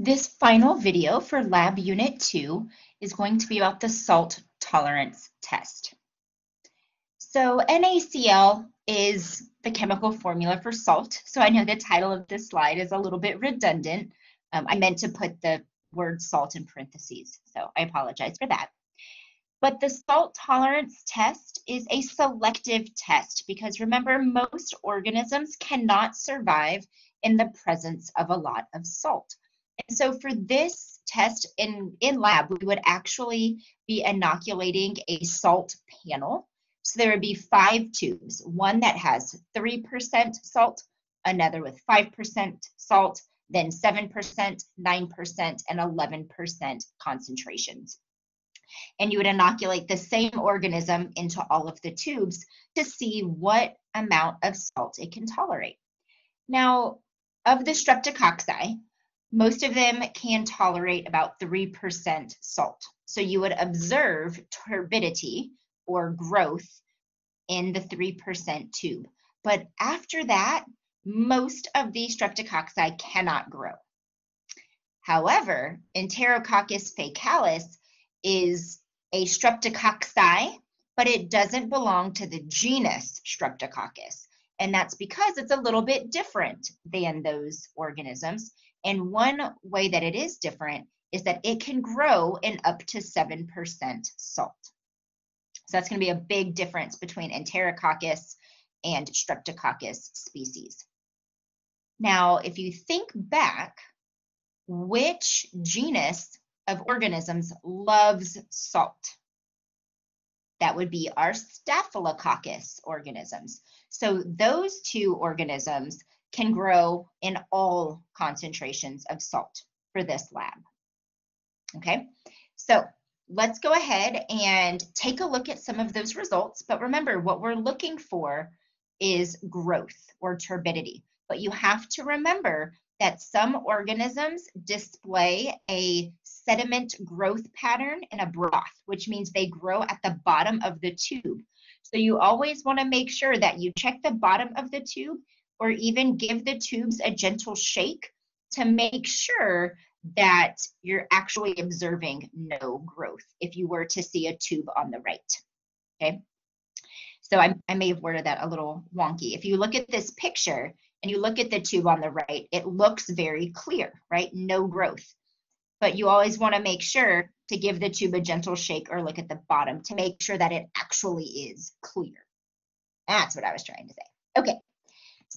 This final video for Lab Unit 2 is going to be about the salt tolerance test. So NaCl is the chemical formula for salt. So I know the title of this slide is a little bit redundant. Um, I meant to put the word salt in parentheses, so I apologize for that. But the salt tolerance test is a selective test because remember, most organisms cannot survive in the presence of a lot of salt. And so for this test in, in lab, we would actually be inoculating a salt panel. So there would be five tubes, one that has 3% salt, another with 5% salt, then 7%, 9%, and 11% concentrations. And you would inoculate the same organism into all of the tubes to see what amount of salt it can tolerate. Now, of the streptococci, most of them can tolerate about 3% salt. So you would observe turbidity or growth in the 3% tube. But after that, most of the streptococci cannot grow. However, Enterococcus faecalis is a streptococci, but it doesn't belong to the genus Streptococcus. And that's because it's a little bit different than those organisms. And one way that it is different is that it can grow in up to 7% salt. So that's going to be a big difference between Enterococcus and Streptococcus species. Now, if you think back, which genus of organisms loves salt? That would be our Staphylococcus organisms. So those two organisms can grow in all concentrations of salt for this lab. Okay, so let's go ahead and take a look at some of those results. But remember, what we're looking for is growth or turbidity. But you have to remember that some organisms display a sediment growth pattern in a broth, which means they grow at the bottom of the tube. So you always want to make sure that you check the bottom of the tube or even give the tubes a gentle shake to make sure that you're actually observing no growth if you were to see a tube on the right. Okay. So I, I may have worded that a little wonky. If you look at this picture and you look at the tube on the right, it looks very clear, right? No growth. But you always want to make sure to give the tube a gentle shake or look at the bottom to make sure that it actually is clear. That's what I was trying to say. Okay,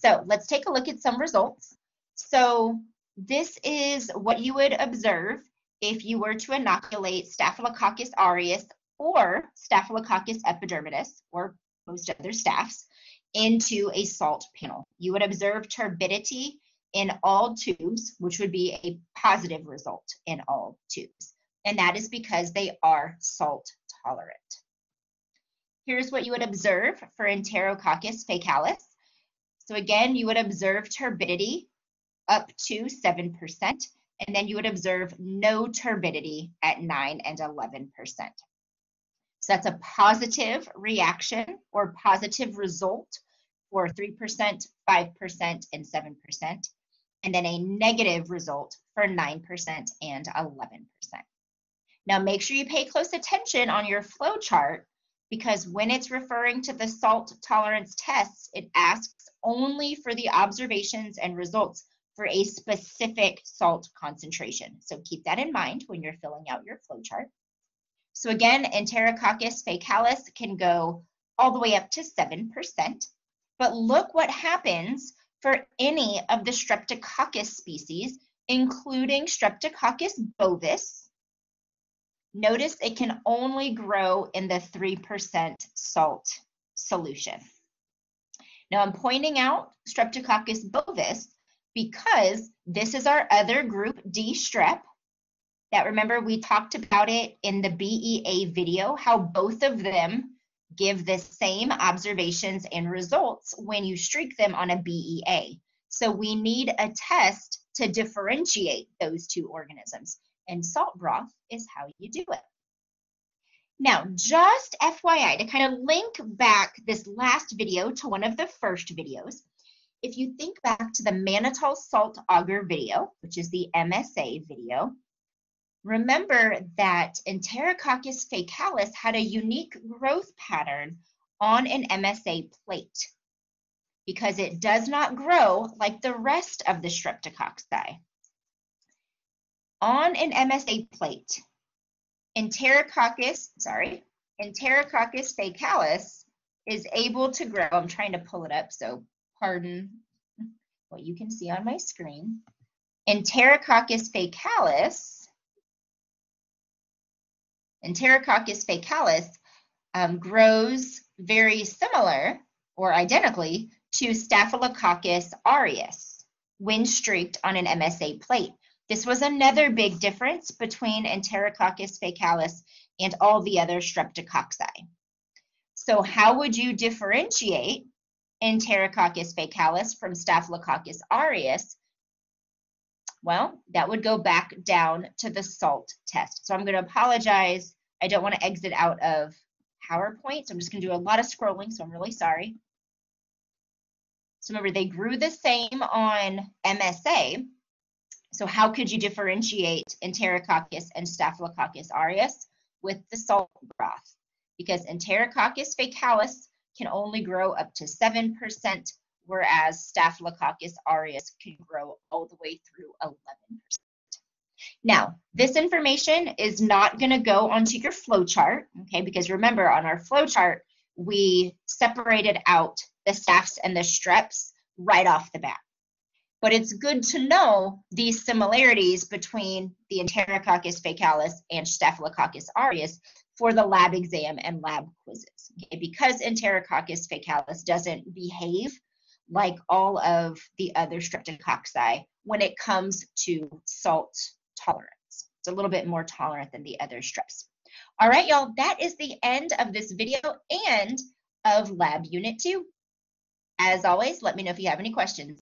so let's take a look at some results. So this is what you would observe if you were to inoculate Staphylococcus aureus or Staphylococcus epidermidis, or most other staphs, into a salt panel. You would observe turbidity in all tubes, which would be a positive result in all tubes. And that is because they are salt tolerant. Here's what you would observe for Enterococcus faecalis. So again, you would observe turbidity up to 7%, and then you would observe no turbidity at 9 and 11%. So that's a positive reaction or positive result for 3%, 5%, and 7%, and then a negative result for 9% and 11%. Now make sure you pay close attention on your flow chart because when it's referring to the salt tolerance tests, it asks only for the observations and results for a specific salt concentration. So keep that in mind when you're filling out your flowchart. So again, Enterococcus faecalis can go all the way up to 7%. But look what happens for any of the Streptococcus species, including Streptococcus bovis, Notice it can only grow in the 3% salt solution. Now I'm pointing out Streptococcus bovis because this is our other group D strep that remember we talked about it in the BEA video, how both of them give the same observations and results when you streak them on a BEA. So we need a test to differentiate those two organisms and salt broth is how you do it. Now, just FYI, to kind of link back this last video to one of the first videos, if you think back to the mannitol salt agar video, which is the MSA video, remember that Enterococcus faecalis had a unique growth pattern on an MSA plate because it does not grow like the rest of the streptococci. On an MSA plate, Enterococcus, sorry, Enterococcus faecalis is able to grow. I'm trying to pull it up, so pardon what you can see on my screen. Enterococcus faecalis, Enterococcus faecalis um, grows very similar or identically to Staphylococcus aureus when streaked on an MSA plate. This was another big difference between Enterococcus faecalis and all the other streptococci. So how would you differentiate Enterococcus faecalis from Staphylococcus aureus? Well, that would go back down to the SALT test. So I'm going to apologize. I don't want to exit out of PowerPoint. So I'm just going to do a lot of scrolling, so I'm really sorry. So remember, they grew the same on MSA. So how could you differentiate Enterococcus and Staphylococcus aureus? With the salt broth. Because Enterococcus faecalis can only grow up to 7%, whereas Staphylococcus aureus can grow all the way through 11%. Now, this information is not going to go onto your flow chart, okay, because remember on our flow chart, we separated out the staphs and the streps right off the bat. But it's good to know these similarities between the Enterococcus faecalis and Staphylococcus aureus for the lab exam and lab quizzes. Okay? Because Enterococcus faecalis doesn't behave like all of the other streptococci when it comes to salt tolerance. It's a little bit more tolerant than the other streps. All right, y'all, that is the end of this video and of lab unit two. As always, let me know if you have any questions.